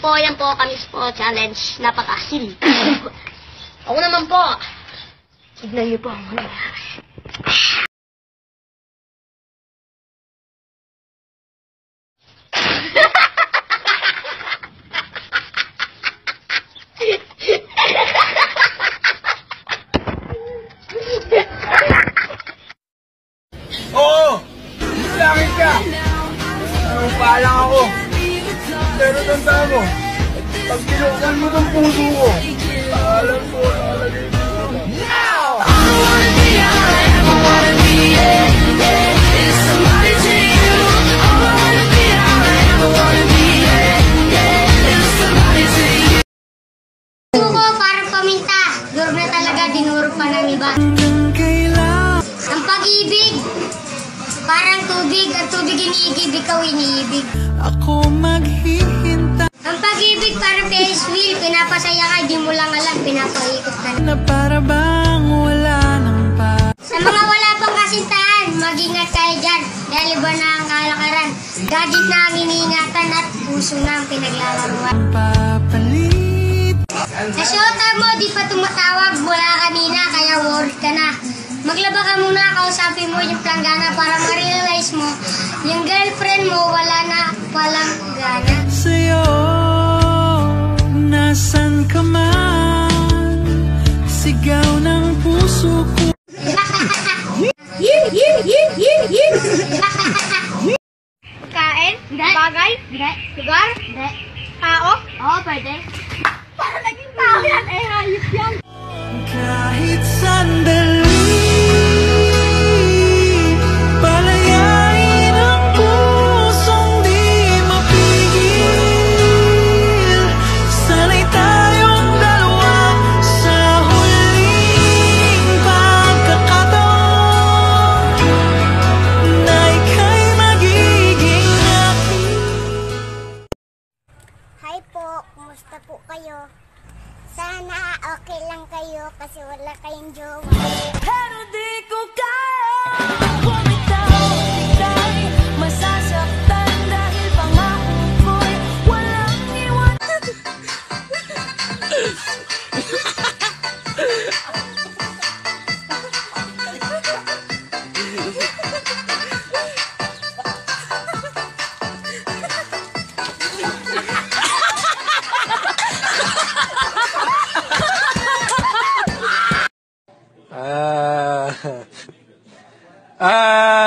po, yan po, kami po challenge. Napaka-silly. Ako naman po. Tignan niyo po ang mangyayari. Oo! Langit ka! Anong paalang ako? Pero tandaan mo, pag binuksan mo ng puso ko, alam ko lalagay mo ito. Suko, parang paminta. Durog na talaga, dinurog pa ng iba. Ang pag-ibig, parang tubig. Ang tubig iniigib, ikaw iniibig. Ako maghihintay Pinapasaya ka, di mo lang alam, pinapaikot ka na. para bang wala nang pa Sa mga wala pang kasintahan, mag-ingat kayo dyan. Dahil iba na ang kalakaran. Gadget na ang iniingatan at puso na ang pinaglalaruan. papalit Sa syota mo, di pa tumatawag mula kanina, kaya worried ka na. Maglaba ka muna, kausapin mo yung planggana para ma-realize mo, yung girlfriend mo wala na palang puso ko Kain? Bagay? Lugar? Tao? Oo, pwede. Para naging tao yan, eh, hayop yan. Kahit sandali po, kumusta po kayo? Sana okay lang kayo kasi wala kayong jowa. Pero di ko kaya Bumitaw, bigay Masasaktan dahil pangako ko'y Walang iwan 아, 아,